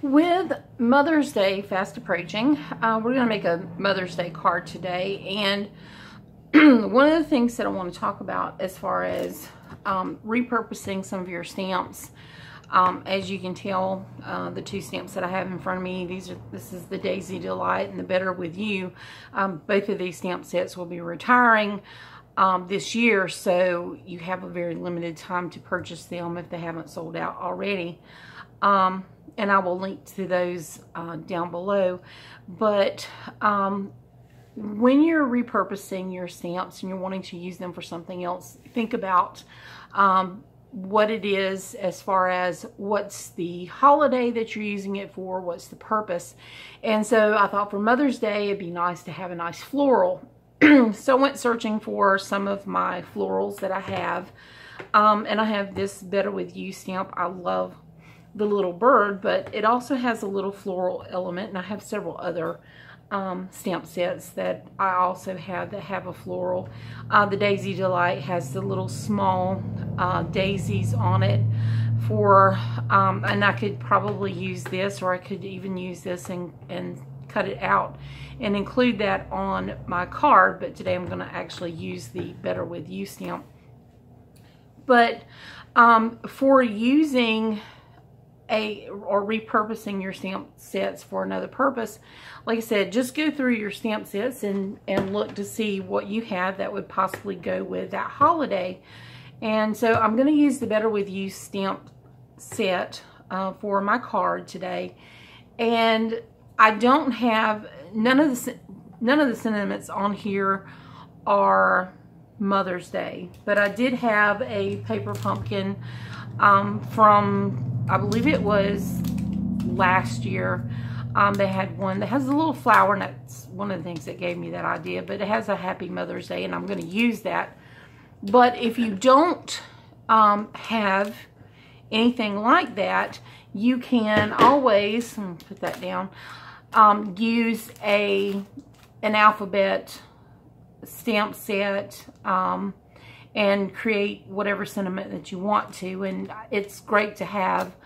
With Mother's Day fast approaching, uh, we're going to make a Mother's Day card today. And one of the things that I want to talk about as far as um, repurposing some of your stamps, um, as you can tell, uh, the two stamps that I have in front of me, these are this is the Daisy Delight and the Better With You. Um, both of these stamp sets will be retiring um, this year, so you have a very limited time to purchase them if they haven't sold out already. Um, and I will link to those uh, down below. But um, when you're repurposing your stamps and you're wanting to use them for something else, think about um, what it is as far as what's the holiday that you're using it for, what's the purpose. And so I thought for Mother's Day, it'd be nice to have a nice floral. so I went searching for some of my florals that I have. Um, and I have this Better With You stamp. I love the little bird, but it also has a little floral element, and I have several other um, stamp sets that I also have that have a floral. Uh, the Daisy Delight has the little small uh, daisies on it for, um, and I could probably use this, or I could even use this and, and cut it out and include that on my card, but today I'm going to actually use the Better With You stamp. But um, for using a or repurposing your stamp sets for another purpose like I said just go through your stamp sets and and look to see what you have that would possibly go with that holiday and so I'm going to use the Better With You stamp set uh, for my card today and I don't have none of the none of the sentiments on here are Mother's Day but I did have a paper pumpkin um, from I believe it was last year. Um, they had one that has a little flower, and that's one of the things that gave me that idea. But it has a Happy Mother's Day, and I'm going to use that. But if you don't um, have anything like that, you can always, put that down, um, use a an alphabet stamp set um, and create whatever sentiment that you want to. And it's great to have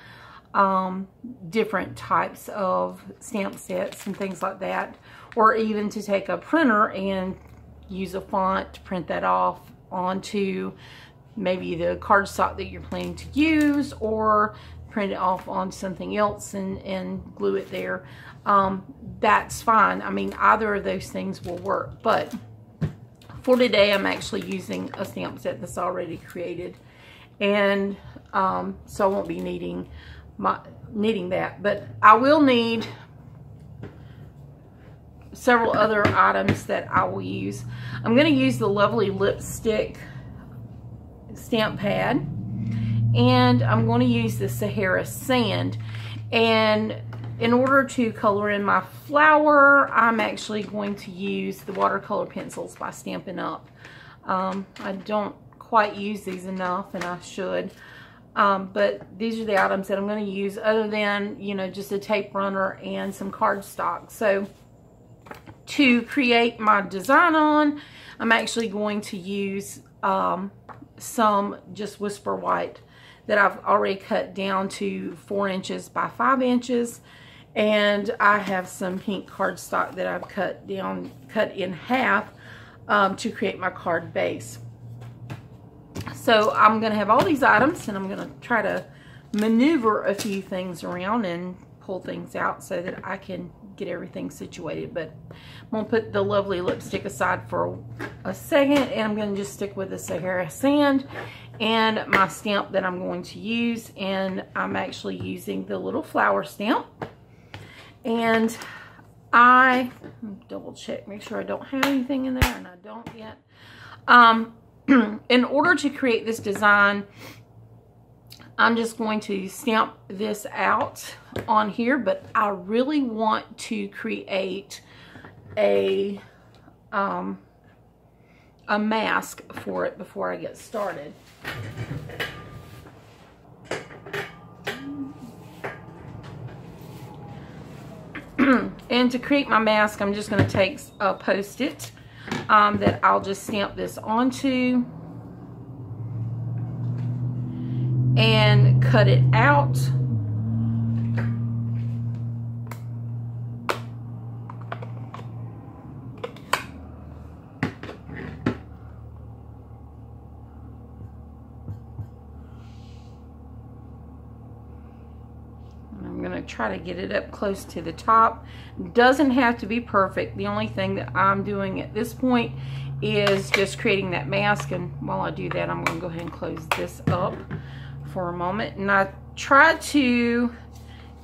um, different types of stamp sets and things like that. Or even to take a printer and use a font to print that off onto maybe the cardstock that you're planning to use or print it off on something else and, and glue it there. Um, that's fine. I mean, either of those things will work. But for today, I'm actually using a stamp set that's already created. And um, so I won't be needing my needing that. But I will need several other items that I will use. I'm going to use the lovely lipstick stamp pad. And I'm going to use the Sahara Sand. And in order to color in my flower, I'm actually going to use the watercolor pencils by Stampin' Up. Um, I don't quite use these enough, and I should. Um, but these are the items that I'm going to use other than, you know, just a tape runner and some cardstock. So to create my design on, I'm actually going to use um, some just Whisper White that I've already cut down to 4 inches by 5 inches. And I have some pink cardstock that I've cut down, cut in half um, to create my card base. So I'm going to have all these items and I'm going to try to maneuver a few things around and pull things out so that I can get everything situated. But I'm going to put the lovely lipstick aside for a second and I'm going to just stick with the Sahara Sand and my stamp that I'm going to use. And I'm actually using the little flower stamp. And I double check, make sure I don't have anything in there and I don't yet. Um, in order to create this design, I'm just going to stamp this out on here, but I really want to create a, um, a mask for it before I get started. and to create my mask, I'm just going to take a post-it um, that I'll just stamp this onto and cut it out going to try to get it up close to the top. Doesn't have to be perfect. The only thing that I'm doing at this point is just creating that mask. And while I do that, I'm going to go ahead and close this up for a moment. And I try to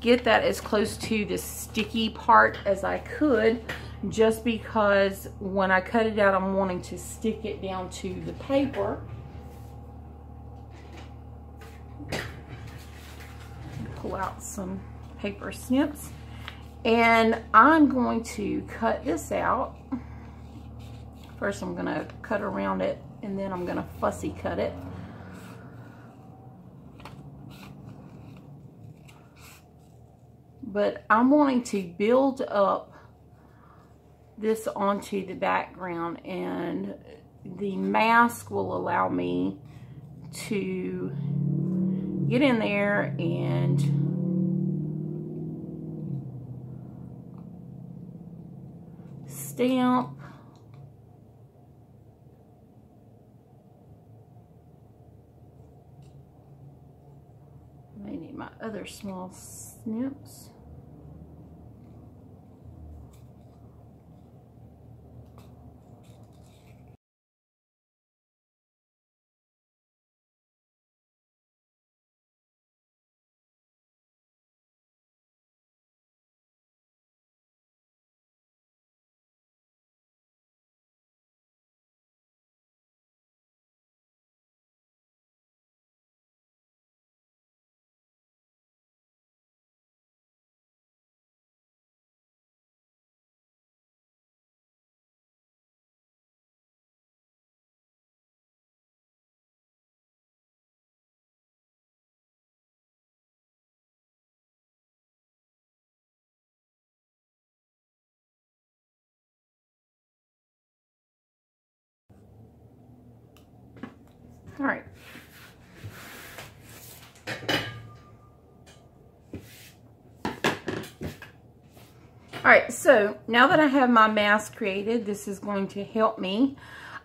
get that as close to the sticky part as I could just because when I cut it out, I'm wanting to stick it down to the paper. Pull out some paper snips. And I'm going to cut this out. First, I'm going to cut around it, and then I'm going to fussy cut it. But I'm wanting to build up this onto the background and the mask will allow me to get in there and stamp. I need my other small snips All right. All right, so now that I have my mask created, this is going to help me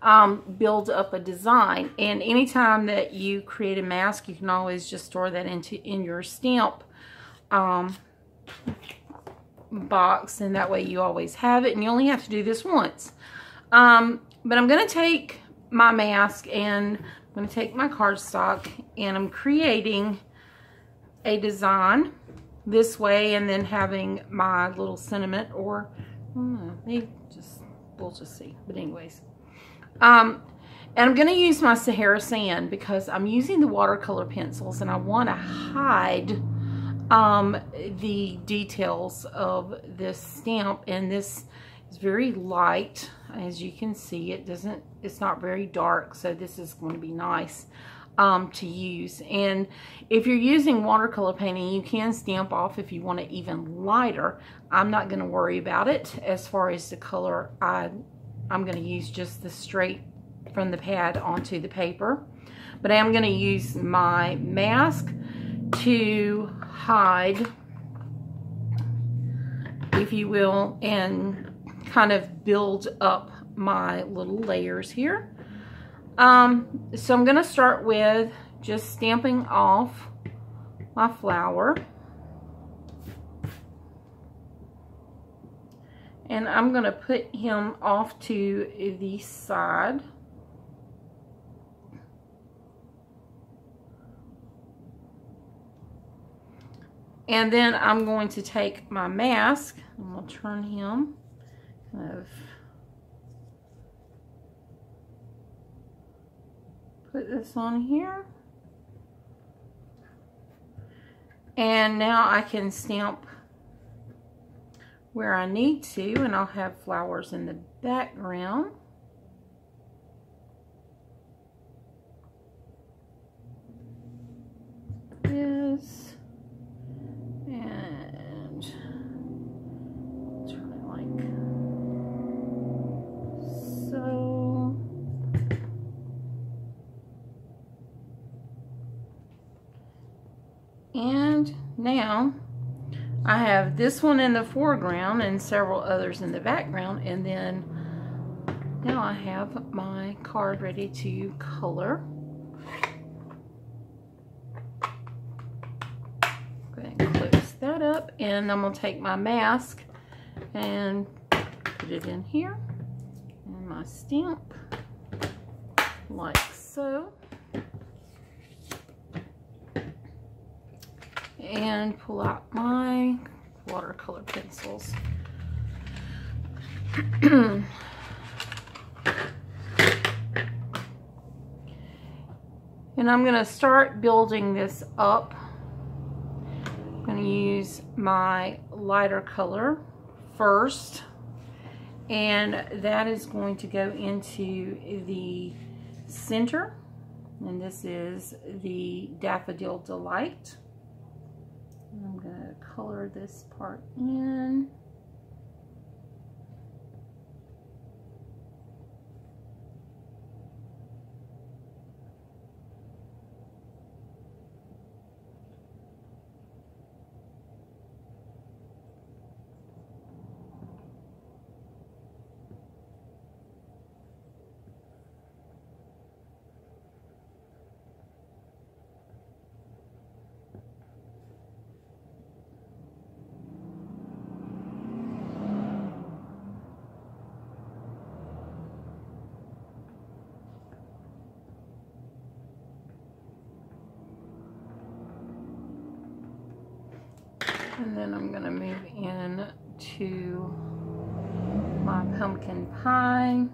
um, build up a design. And anytime that you create a mask, you can always just store that into in your stamp um, box, and that way you always have it, and you only have to do this once. Um, but I'm going to take my mask and I'm going to take my cardstock and I'm creating a design this way and then having my little sentiment or know, maybe just we'll just see but anyways. Um and I'm going to use my Sahara sand because I'm using the watercolor pencils and I want to hide um, the details of this stamp and this is very light as you can see it doesn't it's not very dark so this is going to be nice um, to use. And if you're using watercolor painting you can stamp off if you want it even lighter. I'm not going to worry about it as far as the color. I I'm going to use just the straight from the pad onto the paper. But I am going to use my mask to hide if you will and kind of build up my little layers here. Um, so I'm going to start with just stamping off my flower. And I'm going to put him off to the side. And then I'm going to take my mask, and I'll turn him of put this on here. And now I can stamp where I need to and I'll have flowers in the background. This. Now I have this one in the foreground and several others in the background and then now I have my card ready to color. Go ahead and close that up. and I'm going to take my mask and put it in here and my stamp like so. And pull out my watercolor pencils. and I'm going to start building this up. I'm going to use my lighter color first and that is going to go into the center and this is the Daffodil Delight. I'm going to color this part in. Then I'm going to move in to my pumpkin pie.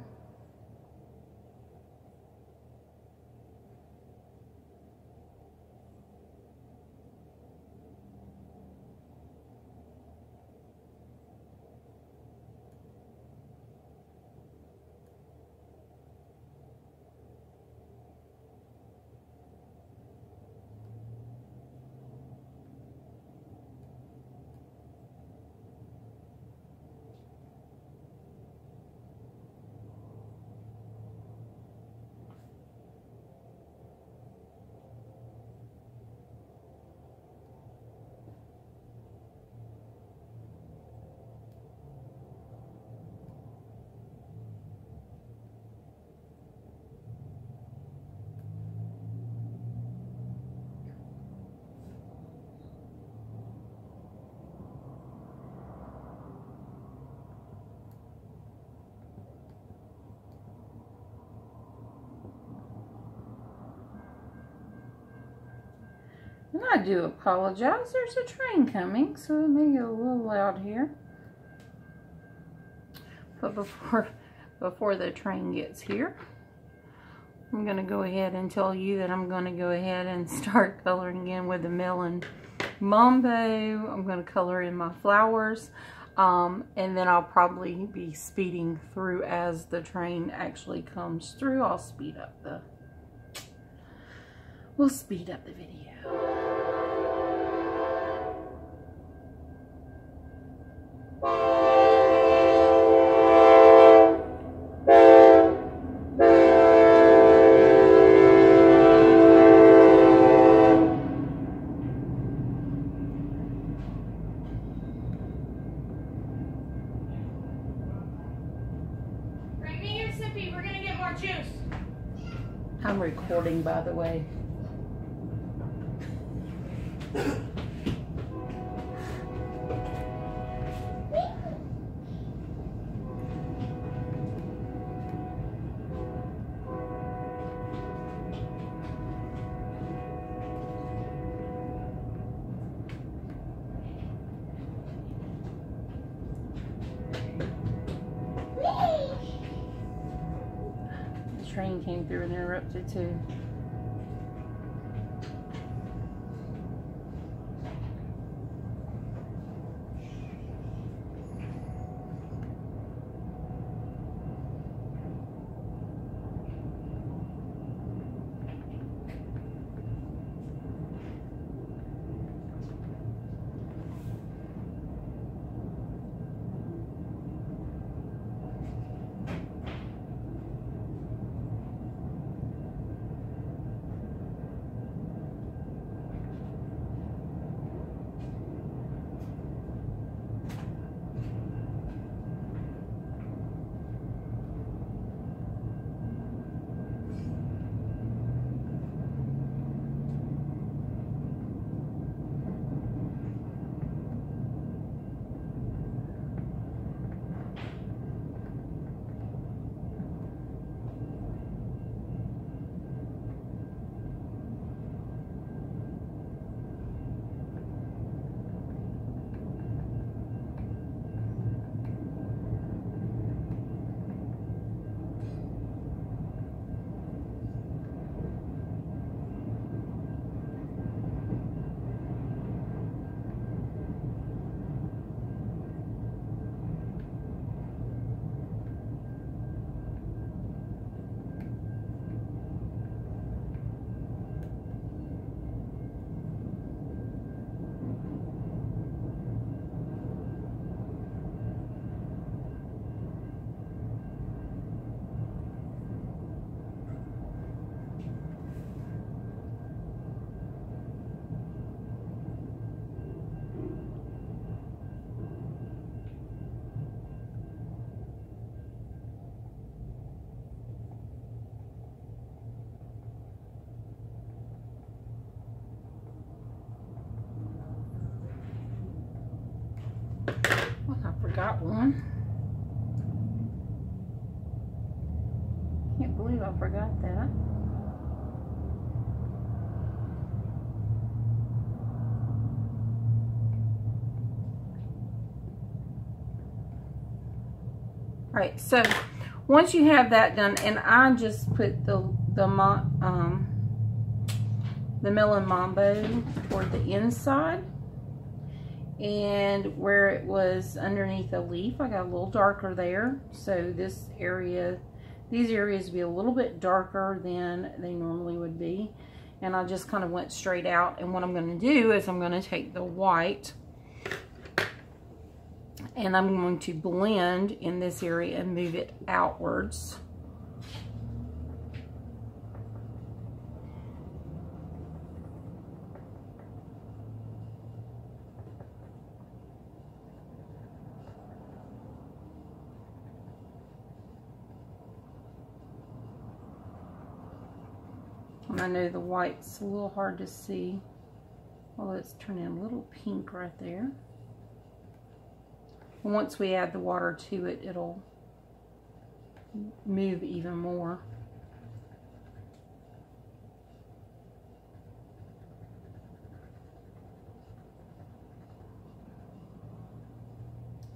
And I do apologize. There's a train coming, so it may get a little loud here. But before, before the train gets here, I'm going to go ahead and tell you that I'm going to go ahead and start coloring in with the melon mambo. I'm going to color in my flowers. Um, and then I'll probably be speeding through as the train actually comes through. I'll speed up the, we'll speed up the video. I'm recording, by the way. The train came through and interrupted too. Right, so once you have that done, and I just put the the um the Melon Mambo toward the inside, and where it was underneath a leaf, I got a little darker there. So this area, these areas be a little bit darker than they normally would be, and I just kind of went straight out. And what I'm going to do is I'm going to take the white and I'm going to blend in this area and move it outwards. And I know the white's a little hard to see. Well, it's turning a little pink right there once we add the water to it, it'll move even more.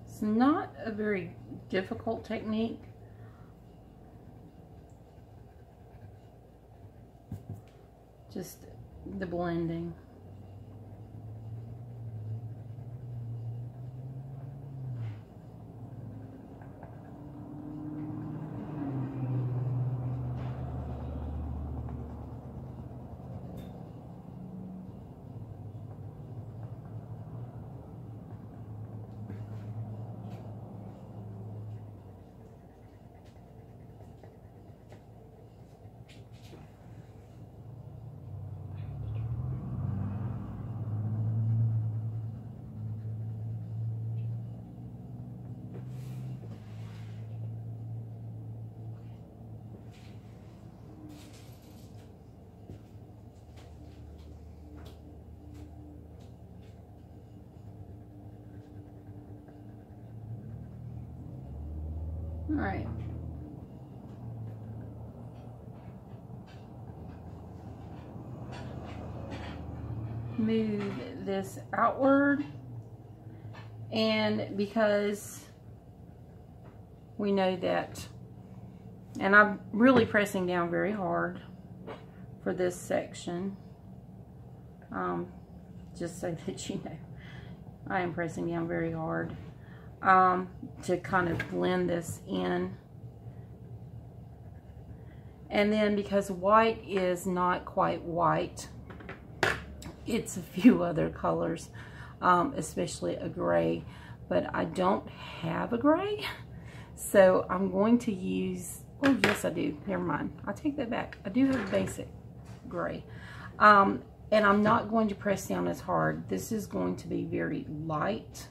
It's not a very difficult technique. Just the blending. All right. Move this outward. And because we know that, and I'm really pressing down very hard for this section, um, just so that you know, I am pressing down very hard um, to kind of blend this in. And then because white is not quite white, it's a few other colors, um, especially a gray. But I don't have a gray, so I'm going to use, oh yes I do, never mind. I take that back. I do have a basic gray. Um, and I'm not going to press down as hard. This is going to be very light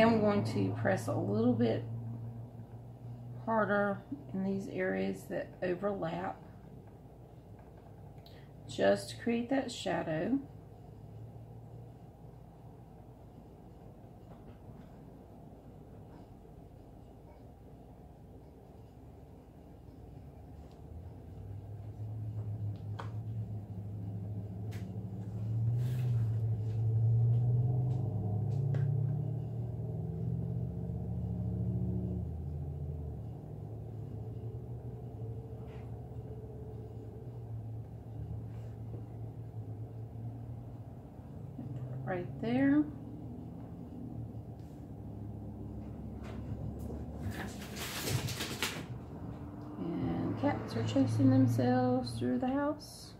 am going to press a little bit harder in these areas that overlap just to create that shadow. Right there. And cats are chasing themselves through the house.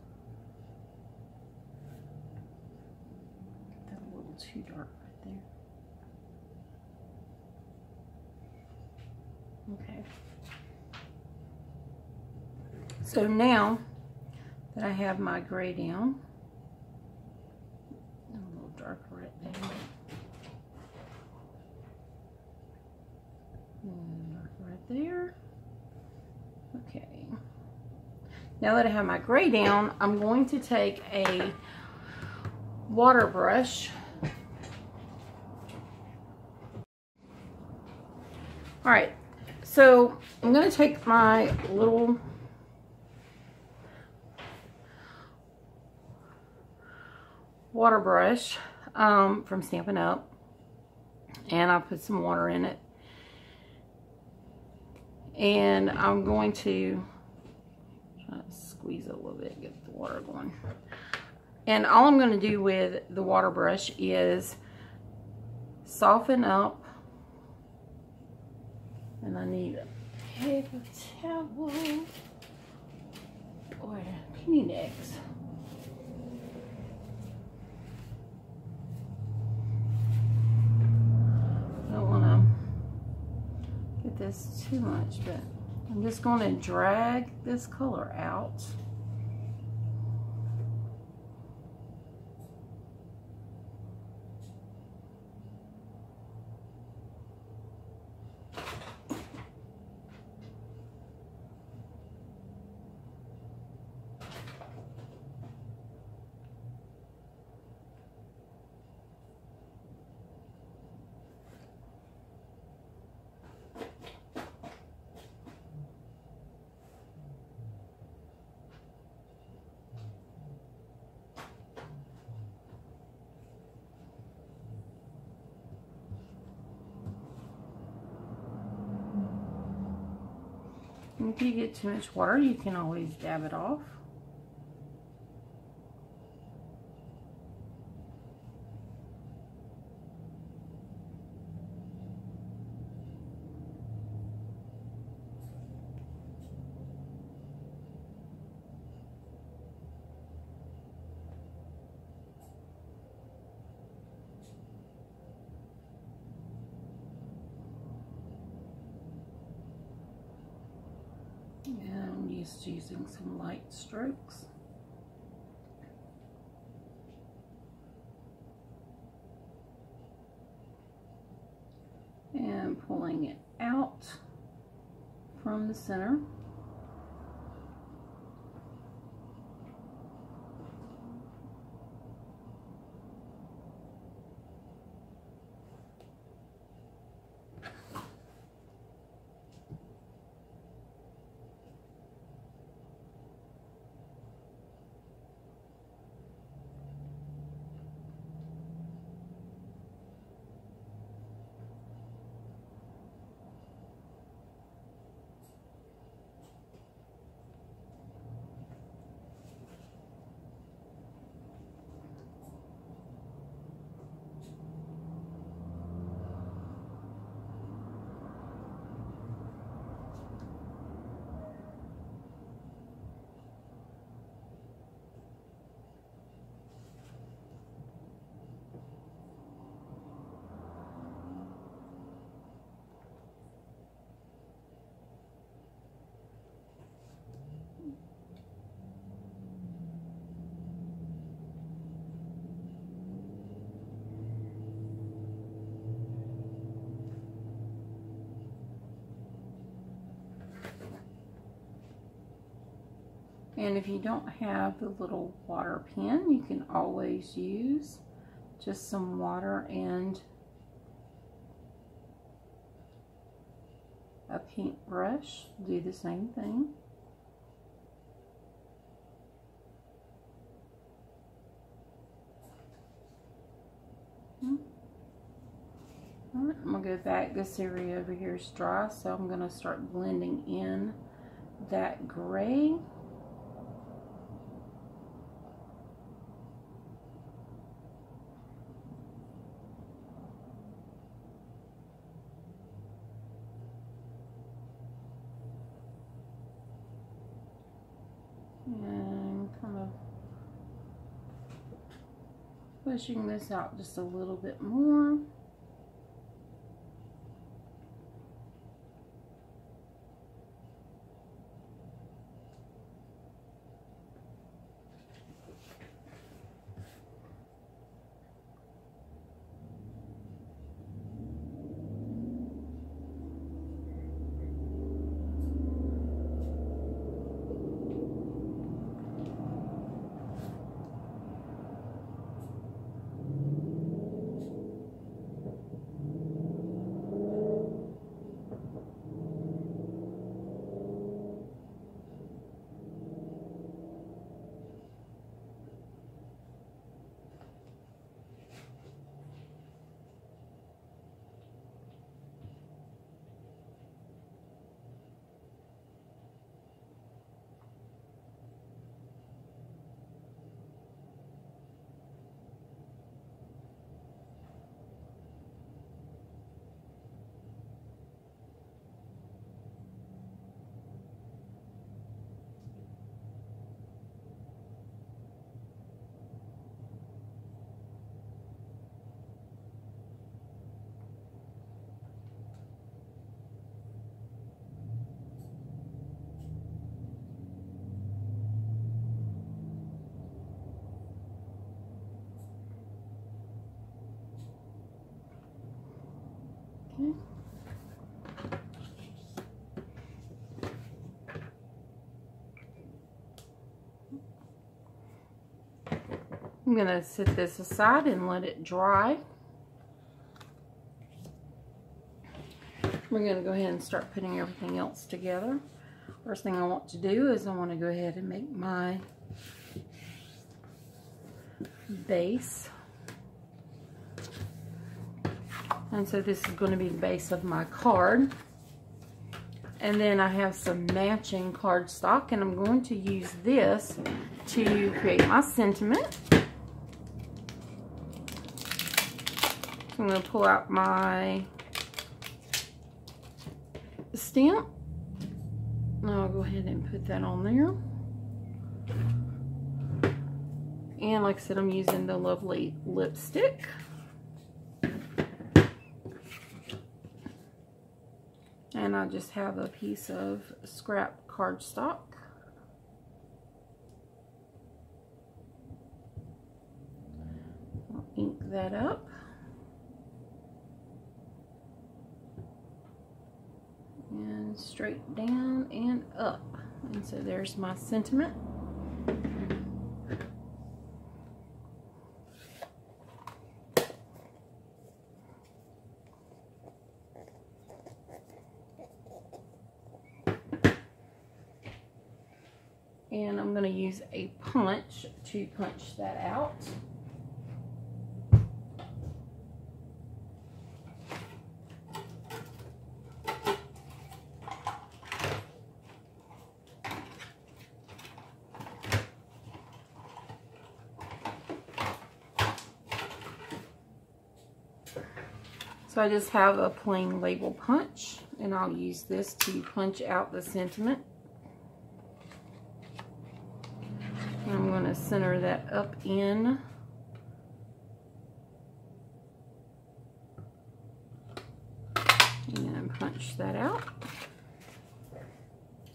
That a little too dark right there. Okay. So now that I have my gray down, a little darker right there. And right there. Okay. Now that I have my gray down, I'm going to take a water brush. All right, so I'm going to take my little water brush um, from Stampin' Up. And I'll put some water in it. And I'm going to Uh, squeeze a little bit, get the water going. And all I'm going to do with the water brush is soften up. And I need a paper towel or a Kleenex. I don't want to get this too much, but I'm just going to drag this color out. If you get too much water, you can always dab it off. Just using some light strokes. And pulling it out from the center. And if you don't have the little water pen, you can always use just some water and a paint brush. Do the same thing. Hmm. Alright, I'm going to go back. This area over here is dry, so I'm going to start blending in that gray. Pushing this out just a little bit more. Mm-hmm. I'm going to set this aside and let it dry. We're going to go ahead and start putting everything else together. First thing I want to do is I want to go ahead and make my base. And so this is going to be the base of my card. And then I have some matching cardstock and I'm going to use this to create my sentiment. I'm going to pull out my stamp. Now I'll go ahead and put that on there. And like I said, I'm using the lovely lipstick. And I just have a piece of scrap cardstock. I'll ink that up. and straight down and up. And so there's my sentiment. And I'm going to use a punch to punch that out. So I just have a plain label punch and I'll use this to punch out the sentiment. And I'm going to center that up in. And punch that out.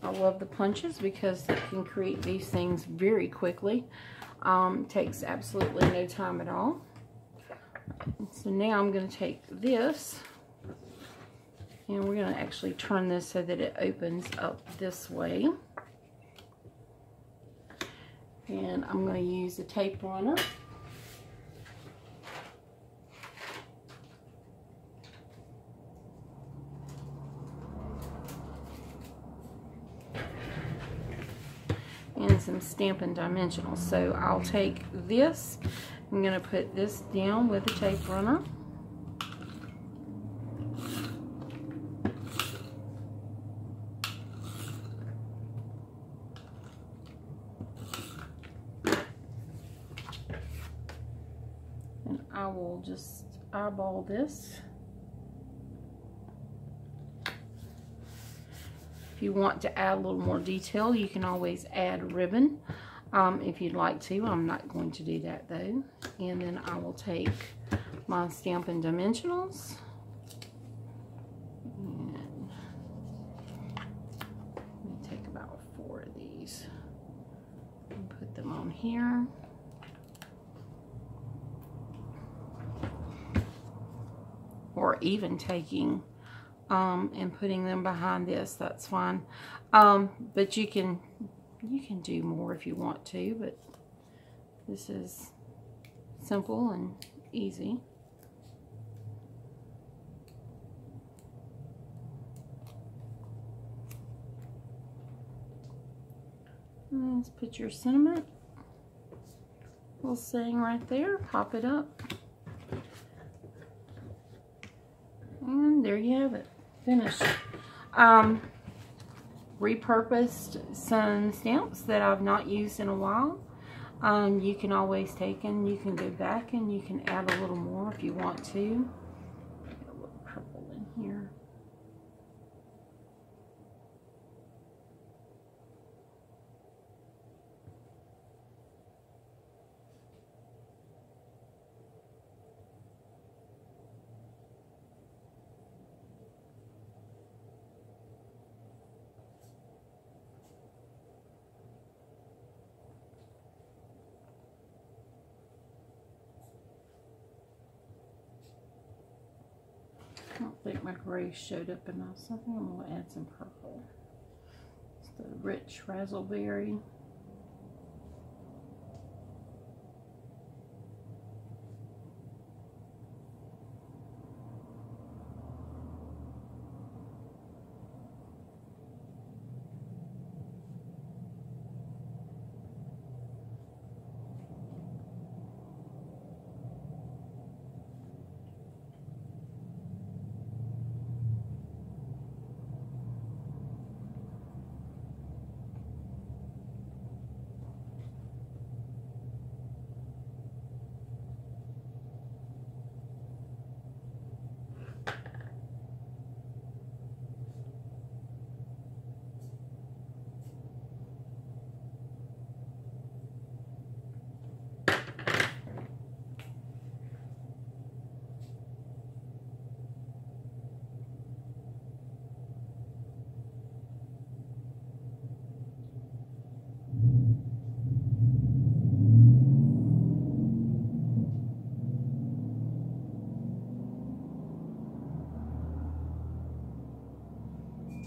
I love the punches because it can create these things very quickly. Um, takes absolutely no time at all. So now I'm going to take this and we're going to actually turn this so that it opens up this way. And I'm going to use a tape runner. and some Stampin' Dimensionals. So I'll take this I'm going to put this down with a tape runner. And I will just eyeball this. If you want to add a little more detail, you can always add ribbon. um, if you'd like to. I'm not going to do that though. And then I will take my Stampin' Dimensionals. And let me take about four of these and put them on here. Or even taking um, and putting them behind this, that's fine. Um, but you can you can do more if you want to, but this is simple and easy. Let's put your sentiment little saying right there, pop it up. And there you have it, finished. Um, repurposed some stamps that I've not used in a while. Um, you can always take and you can go back and you can add a little more if you want to. a little purple in here. I don't think my gray showed up enough, so I think I'm going to add some purple. It's the rich razzleberry.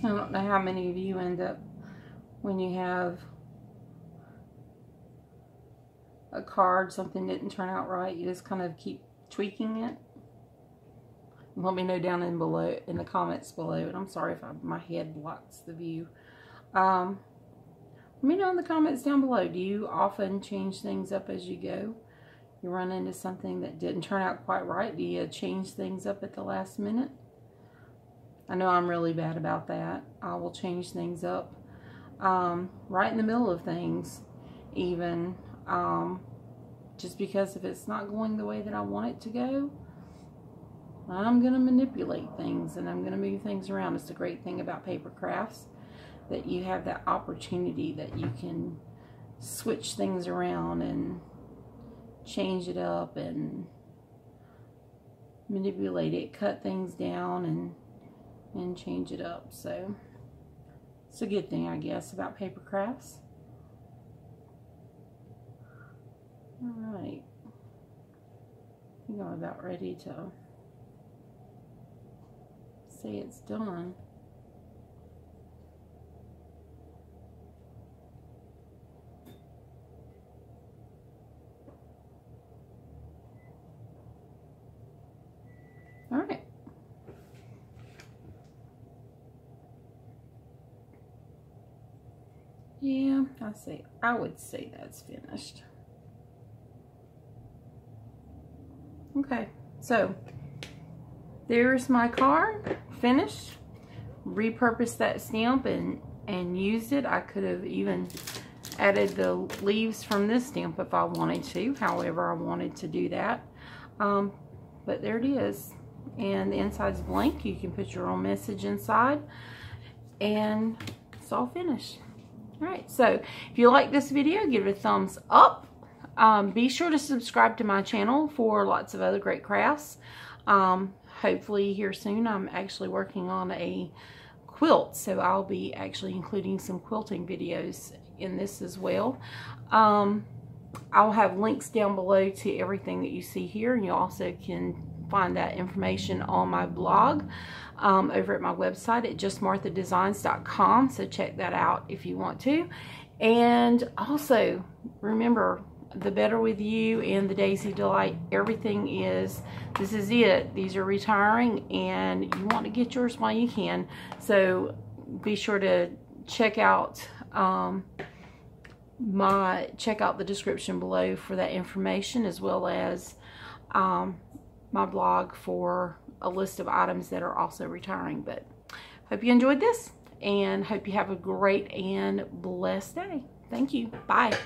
I don't know how many of you end up when you have a card, something didn't turn out right, you just kind of keep tweaking it. Let me know down in below in the comments below. And I'm sorry if I, my head blocks the view. Um, let me know in the comments down below. Do you often change things up as you go? You run into something that didn't turn out quite right. Do you change things up at the last minute? I know I'm really bad about that. I will change things up um, right in the middle of things, even um, just because if it's not going the way that I want it to go, I'm going to manipulate things and I'm going to move things around. It's the great thing about paper crafts that you have that opportunity that you can switch things around and change it up and manipulate it, cut things down and and change it up. So it's a good thing, I guess, about paper crafts. All right. I think I'm about ready to say it's done. All right. Yeah, I say I would say that's finished. Okay, so there's my card finished. Repurposed that stamp and and used it. I could have even added the leaves from this stamp if I wanted to. However, I wanted to do that. Um, but there it is. And the inside's blank. You can put your own message inside. And it's all finished. All right, so if you like this video, give it a thumbs up. Um, be sure to subscribe to my channel for lots of other great crafts. Um, hopefully here soon I'm actually working on a quilt, so I'll be actually including some quilting videos in this as well. Um, I'll have links down below to everything that you see here, and you also can find that information on my blog um, over at my website at justmarthadesigns.com. So check that out if you want to. And also, remember, the better with you and the Daisy Delight, everything is, this is it. These are retiring and you want to get yours while you can. So be sure to check out um, my, check out the description below for that information as well as um, my blog for a list of items that are also retiring. But hope you enjoyed this and hope you have a great and blessed day. Thank you. Bye.